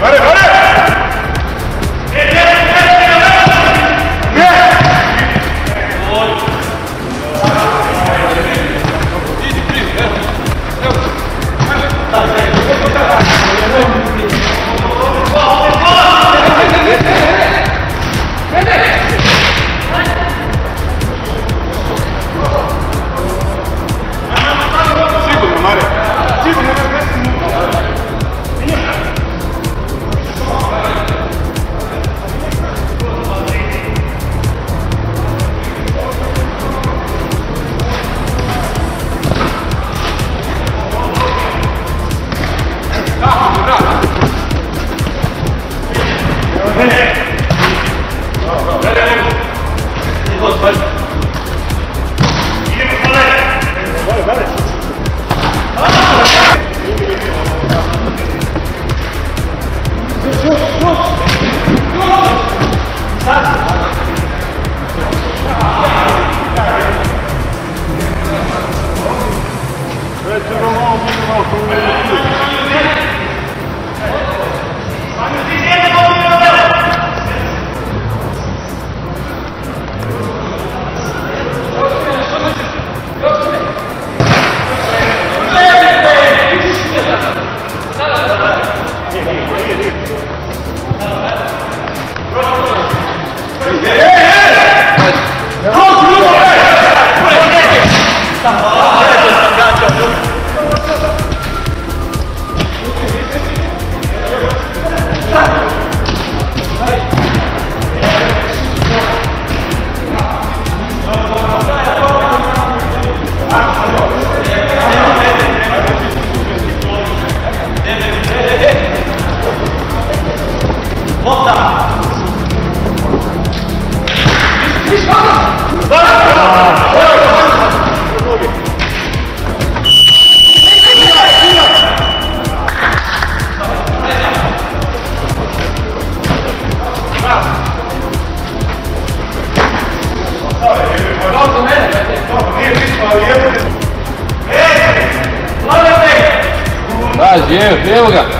Ready, ready! Važije, evo ga.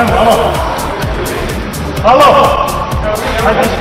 Halo. Halo. Halo.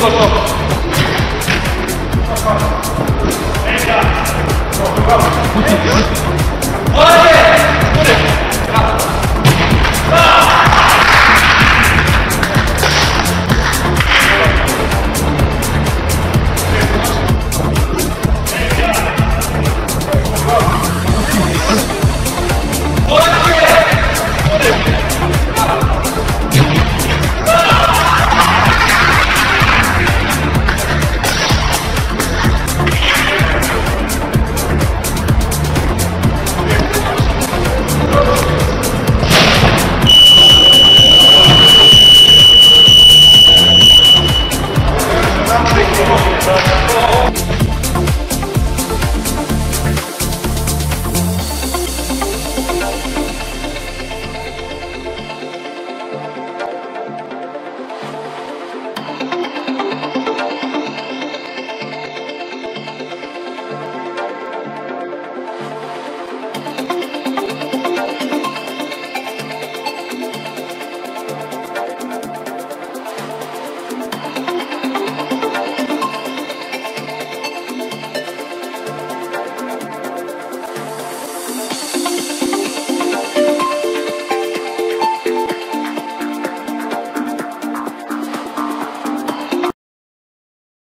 Cotô. Vem cá. Vamos. Bora!